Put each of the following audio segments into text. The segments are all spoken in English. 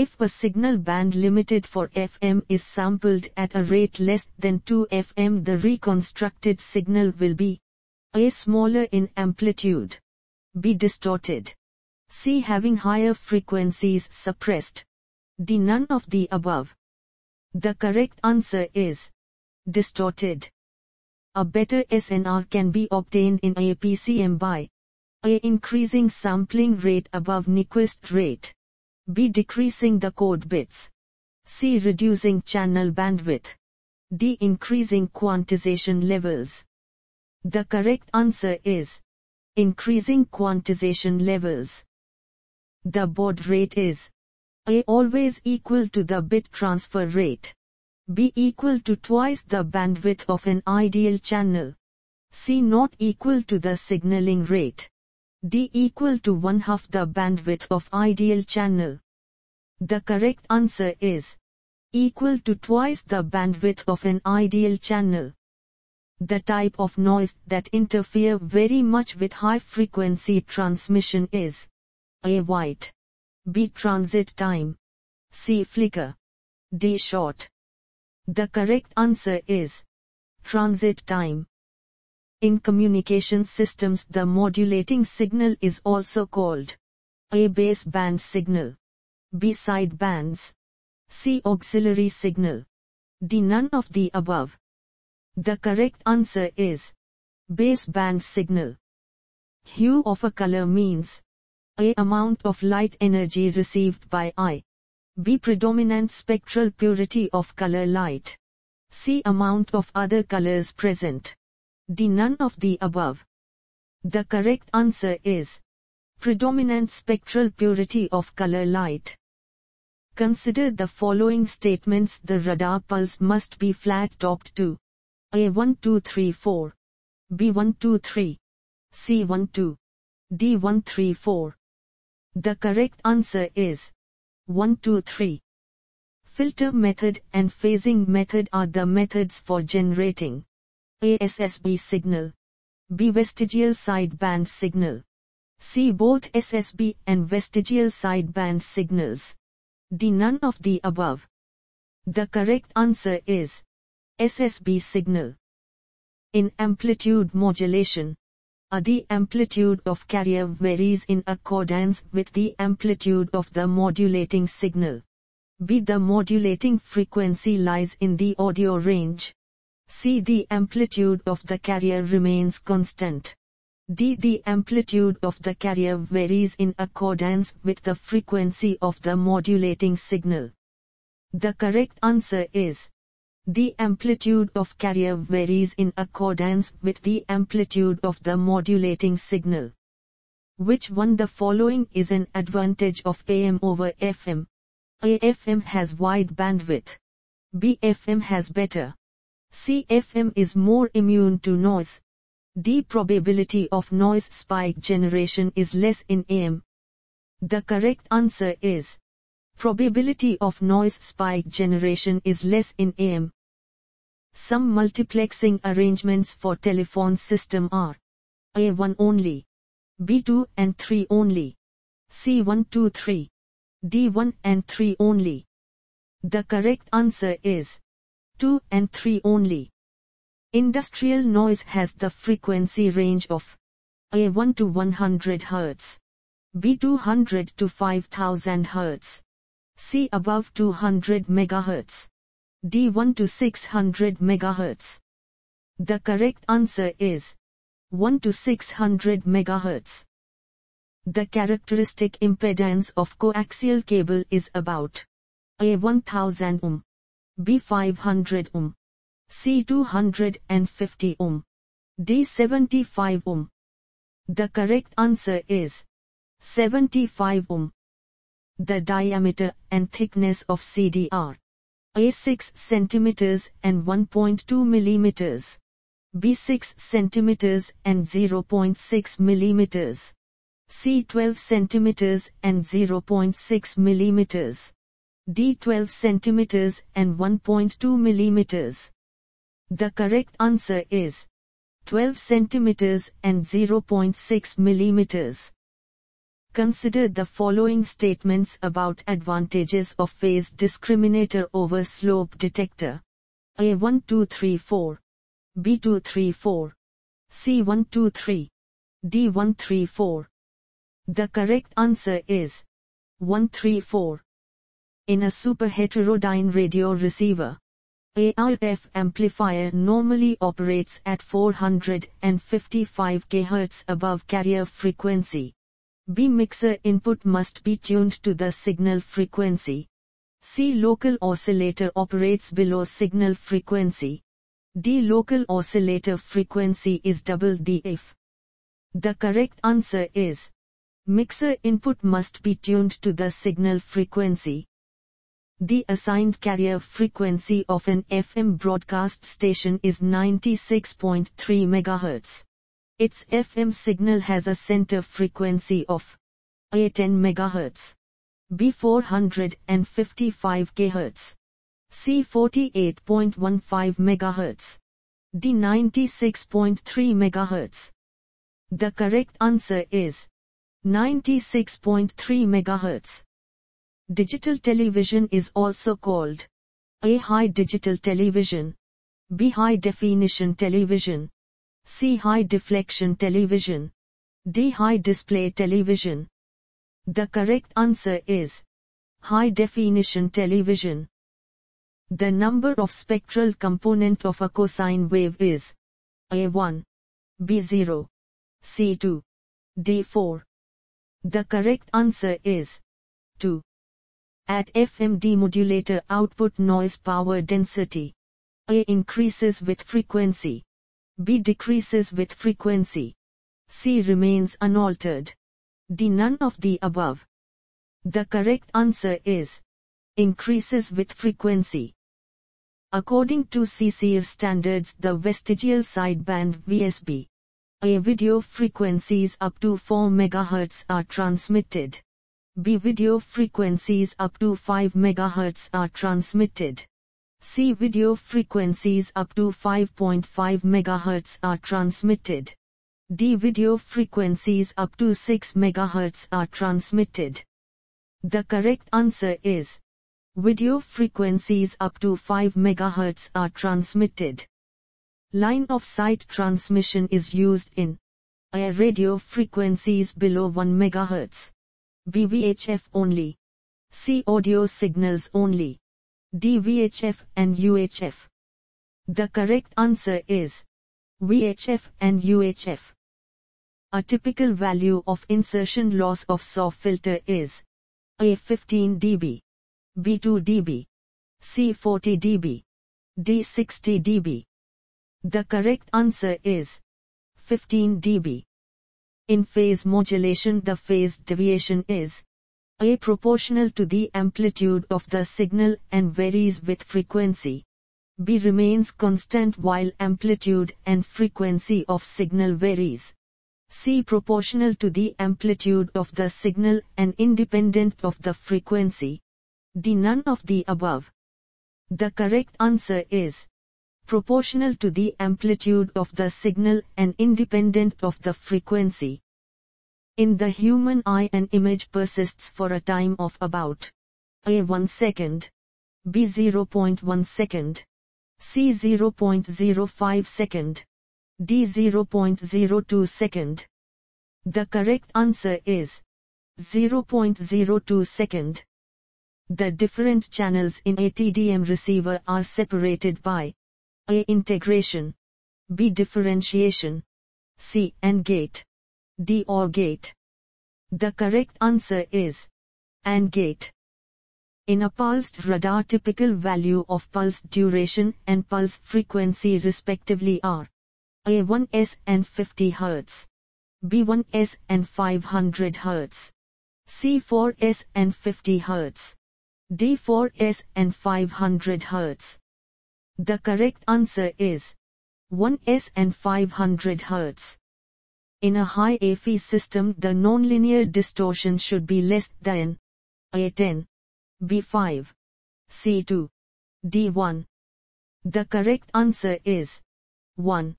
If a signal band limited for FM is sampled at a rate less than 2 FM the reconstructed signal will be A. Smaller in amplitude. B. Distorted. C. Having higher frequencies suppressed. D. None of the above. The correct answer is distorted. A better SNR can be obtained in APCM by A. Increasing sampling rate above Nyquist rate. B. Decreasing the code bits. C. Reducing channel bandwidth. D. Increasing quantization levels. The correct answer is increasing quantization levels. The baud rate is A always equal to the bit transfer rate. B equal to twice the bandwidth of an ideal channel. C not equal to the signaling rate. D equal to one half the bandwidth of ideal channel. The correct answer is equal to twice the bandwidth of an ideal channel. The type of noise that interfere very much with high frequency transmission is A. White B. Transit time C. Flicker D. Shot The correct answer is transit time. In communication systems the modulating signal is also called A baseband signal, B side bands, C auxiliary signal, D none of the above. The correct answer is baseband signal. Hue of a color means A amount of light energy received by eye. B predominant spectral purity of color light. C amount of other colors present. D. None of the above. The correct answer is predominant spectral purity of color light. Consider the following statements the radar pulse must be flat-topped to A1234, B123, C12, D134. The correct answer is 123. Filter method and phasing method are the methods for generating ASSB signal. B vestigial sideband signal. C both SSB and vestigial sideband signals. D none of the above. The correct answer is SSB signal. In amplitude modulation, A the amplitude of carrier varies in accordance with the amplitude of the modulating signal. B the modulating frequency lies in the audio range. C. The amplitude of the carrier remains constant. D. The amplitude of the carrier varies in accordance with the frequency of the modulating signal. The correct answer is the amplitude of carrier varies in accordance with the amplitude of the modulating signal. Which one the following is an advantage of AM over FM? A. FM has wide bandwidth. B. FM has better CFM is more immune to noise. D probability of noise spike generation is less in AM. The correct answer is probability of noise spike generation is less in AM. Some multiplexing arrangements for telephone system are A1 only, B2 and 3 only, C1 2 3, D1 and 3 only. The correct answer is 2 and 3 only. Industrial noise has the frequency range of A1 to 100 Hz, B200 to 5000 Hz, C above 200 MHz, D1 to 600 MHz. The correct answer is 1 to 600 MHz. The characteristic impedance of coaxial cable is about A 1000 ohm. B500 ohm, C250 ohm, D75 ohm. The correct answer is 75 ohm. The diameter and thickness of CDR A6 cm and 1.2 mm, B6 cm and 0.6 mm, C12 cm and 0.6 mm. D 12 centimeters and 1.2 millimeters. The correct answer is 12 centimeters and 0.6 millimeters. Consider the following statements about advantages of phase discriminator over slope detector. A1234, B234, C123, D134. The correct answer is 134. In a superheterodyne radio receiver, a RF amplifier normally operates at 455 kHz above carrier frequency. B mixer input must be tuned to the signal frequency. C local oscillator operates below signal frequency. D local oscillator frequency is double D if. The correct answer is mixer input must be tuned to the signal frequency. The assigned carrier frequency of an FM broadcast station is 96.3 MHz. Its FM signal has a center frequency of A10 MHz, B455 kHz, C48.15 MHz, D96.3 MHz. The correct answer is 96.3 MHz. Digital television is also called A high digital television, B high definition television, C high deflection television, D high display television. The correct answer is high definition television. The number of spectral component of a cosine wave is A1, B0, C2, D4. The correct answer is 2. At FM demodulator output noise power density. A increases with frequency. B decreases with frequency. C remains unaltered. D none of the above. The correct answer is increases with frequency. According to CCIR standards the vestigial sideband VSB, A video frequencies up to 4 MHz are transmitted. B video frequencies up to 5 MHz are transmitted. C video frequencies up to 5.5 MHz are transmitted. D video frequencies up to 6 MHz are transmitted. The correct answer is video frequencies up to 5 MHz are transmitted. Line of sight transmission is used in air radio frequencies below 1 MHz. VHF only. C audio signals only. DVHF and UHF. The correct answer is VHF and UHF. A typical value of insertion loss of SAW filter is A15 dB, B2 dB, C40 dB, D60 dB. The correct answer is 15 dB. In phase modulation the phase deviation is A proportional to the amplitude of the signal and varies with frequency. B remains constant while amplitude and frequency of signal varies. C proportional to the amplitude of the signal and independent of the frequency. D none of the above. The correct answer is proportional to the amplitude of the signal and independent of the frequency. In the human eye an image persists for a time of about a 1 second, b 0.1 second, c 0.05 second, d 0.02 second. The correct answer is 0.02 second. The different channels in a TDM receiver are separated by a. Integration. B. Differentiation. C. AND gate. D. OR gate. The correct answer is AND gate. In a pulsed radar typical value of pulse duration and pulse frequency respectively are A1S and 50 Hz, B1S and 500 Hz, C4S and 50 Hz, D4S and 500 Hz. The correct answer is 1s and 500 Hz. In a high AFI system the nonlinear distortion should be less than A10, B5, C2, D1. The correct answer is 1.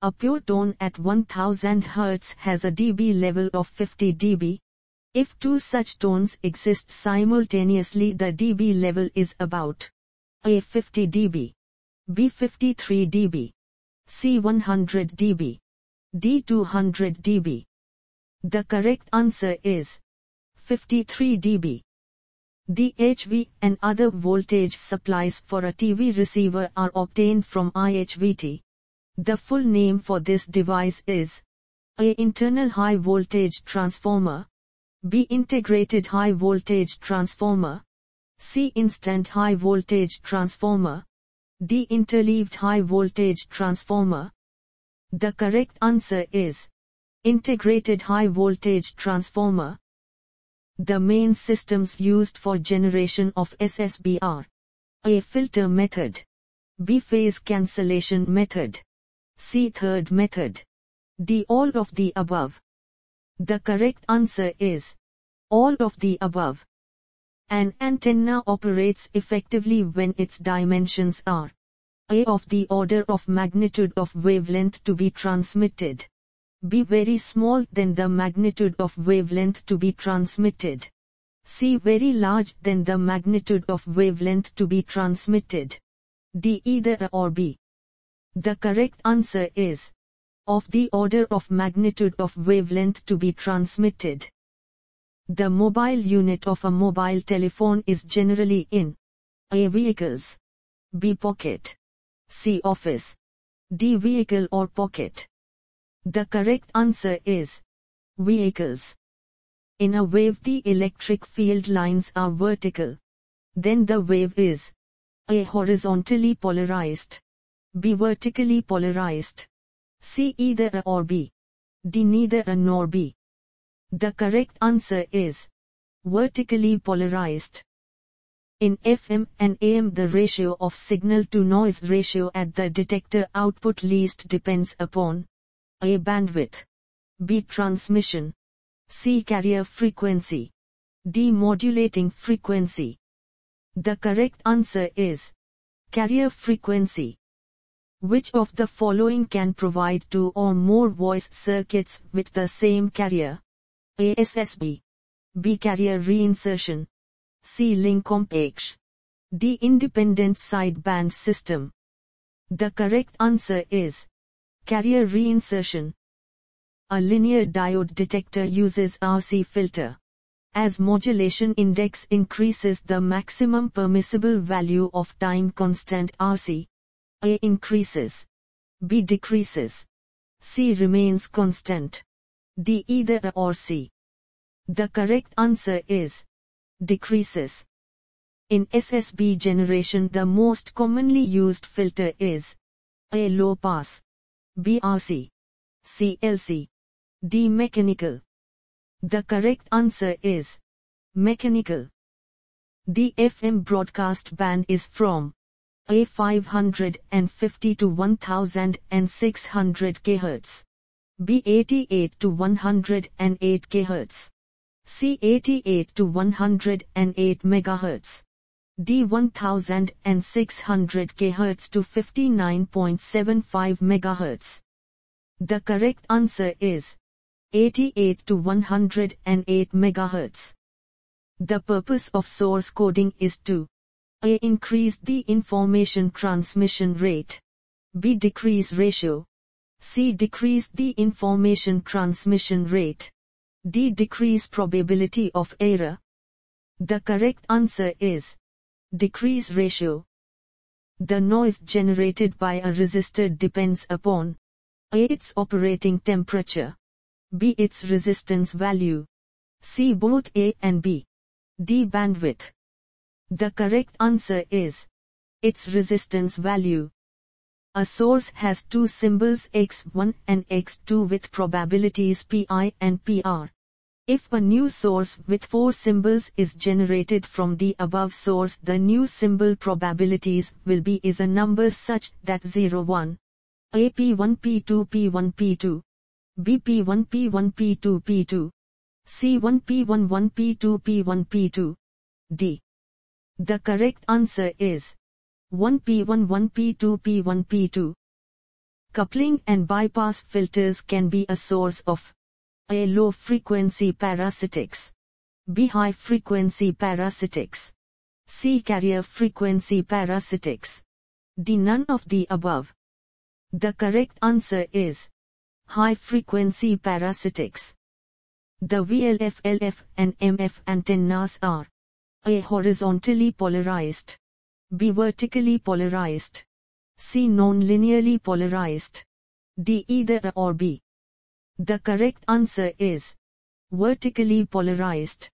A pure tone at 1000 Hz has a dB level of 50 dB, If two such tones exist simultaneously the dB level is about A 50 dB, B 53 dB, C 100 dB, D 200 dB. The correct answer is 53 dB. The HV and other voltage supplies for a TV receiver are obtained from IHVT. The full name for this device is A. Internal High Voltage Transformer B. Integrated High Voltage Transformer. C. Instant High Voltage Transformer. D. Interleaved High Voltage Transformer. The correct answer is Integrated High Voltage Transformer. The main systems used for generation of SSB are A. Filter method. B. Phase cancellation method. C. Third method. D. All of the above. The correct answer is all of the above. An antenna operates effectively when its dimensions are a of the order of magnitude of wavelength to be transmitted. B very small than the magnitude of wavelength to be transmitted. C very large than the magnitude of wavelength to be transmitted. D either a or B. The correct answer is of the order of magnitude of wavelength to be transmitted. The mobile unit of a mobile telephone is generally in A. Vehicles B. Pocket C. Office D. Vehicle or pocket. The correct answer is Vehicles. In a wave the electric field lines are vertical. Then the wave is A. Horizontally polarized B. Vertically polarized C. Either A or B. D. Neither A nor B. The correct answer is vertically polarized. In FM and AM the ratio of signal to noise ratio at the detector output least depends upon A. Bandwidth B. Transmission C. Carrier frequency D. Modulating frequency The correct answer is carrier frequency. Which of the following can provide two or more voice circuits with the same carrier? A. SSB. B. Carrier reinsertion. C. Lincompex. D. Independent sideband system. The correct answer is carrier reinsertion. A linear diode detector uses RC filter. As modulation index increases the maximum permissible value of time constant RC, a increases. B decreases. C remains constant. D either A or C. The correct answer is decreases. In SSB generation the most commonly used filter is A low pass, B RC, C LC, D mechanical. The correct answer is mechanical. The FM broadcast band is from a 550 to 1600 kHz. B 88 to 108 kHz. C 88 to 108 MHz. D 1600 kHz to 59.75 MHz. The correct answer is 88 to 108 MHz. The purpose of source coding is to a. Increase the information transmission rate. B. Decrease ratio. C. Decrease the information transmission rate. D. Decrease probability of error. The correct answer is decrease ratio. The noise generated by a resistor depends upon A. Its operating temperature. B. Its resistance value. C. Both A and B. D. Bandwidth. The correct answer is its resistance value. A source has two symbols x1 and x2 with probabilities pi and pr. If a new source with four symbols is generated from the above source the new symbol probabilities will be is a number such that 0 1 a p1 p2 p1 p2 b p1 p1 p2 p2 c1 p1 1 p2 p1 p2 d the correct answer is 1P1 1P2 P1 P2. Coupling and bypass filters can be a source of a low frequency parasitics. B. High frequency parasitics. C. Carrier frequency parasitics. D. None of the above. The correct answer is high frequency parasitics. The VLF, LF, and MF antennas are A. Horizontally polarized. B. Vertically polarized. C. Non-linearly polarized. D. Either A or B. The correct answer is vertically polarized.